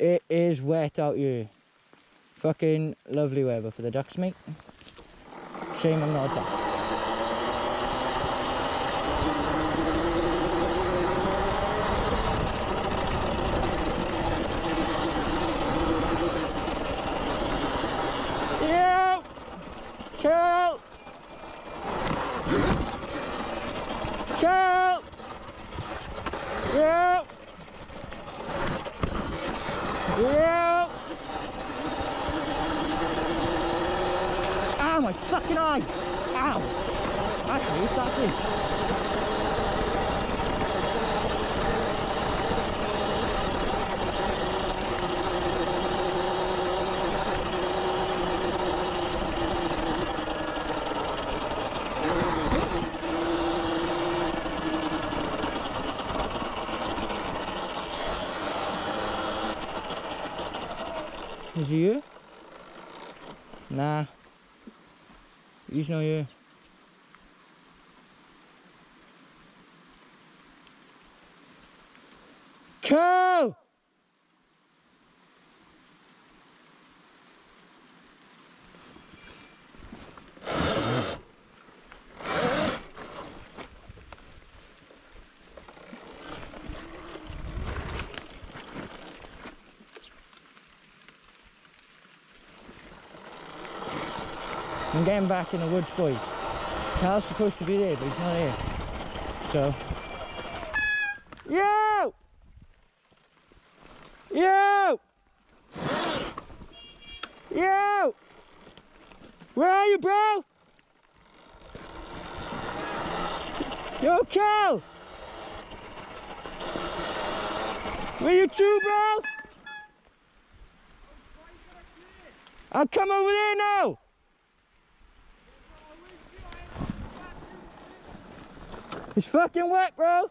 It is wet out here. Fucking lovely weather for the ducks, mate. Shame I'm not a duck. Get on! Ow! That's me, that's me. Is you? Nah. He's not you. Cow! I'm getting back in the woods, boys. Carl's supposed to be there, but he's not here. So. Yo! Yo! Yo! Where are you, bro? Yo, Cal! Where you two, bro? I'll come over there now. It's fucking wet, bro.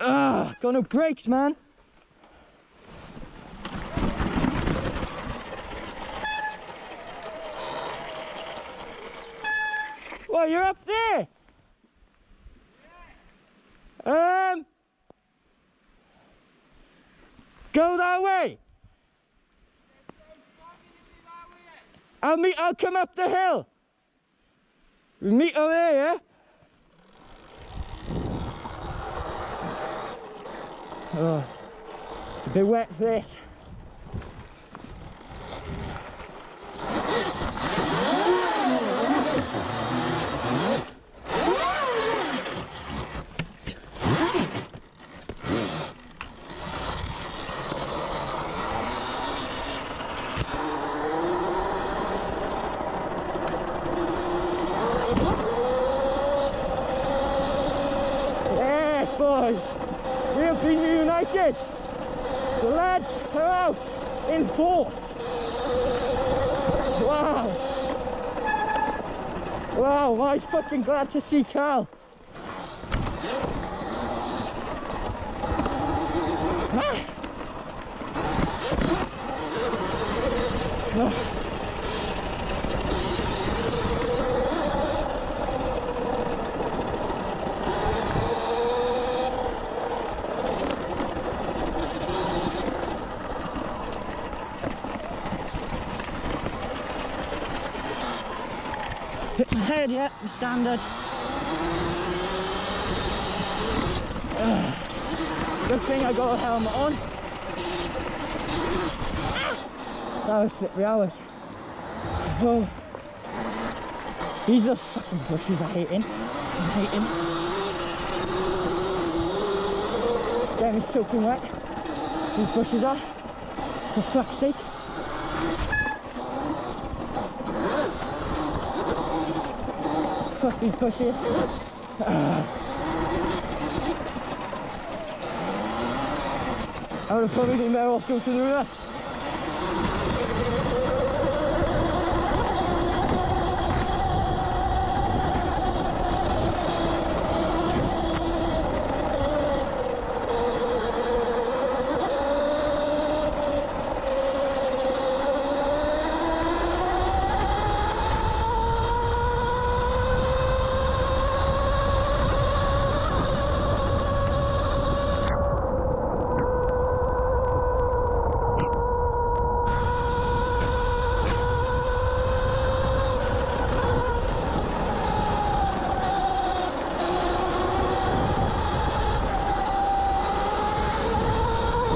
Ah, got no brakes, man. Well, you're up there. Um, go that way. I'll meet. I'll come up the hill. We meet over there, yeah? Oh, it's a bit wet this. We have been reunited. The lads are out in force. Wow. Wow, I'm fucking glad to see Carl. Ah. Hit my head, yeah, standard. Ugh. Good thing I got a helmet on. That was slippery hours. Oh. These are fucking bushes I hate in. I'm hating. Getting soaking wet. These bushes are. For fuck's sake. fucking pushy. I'm gonna probably need my walking to the.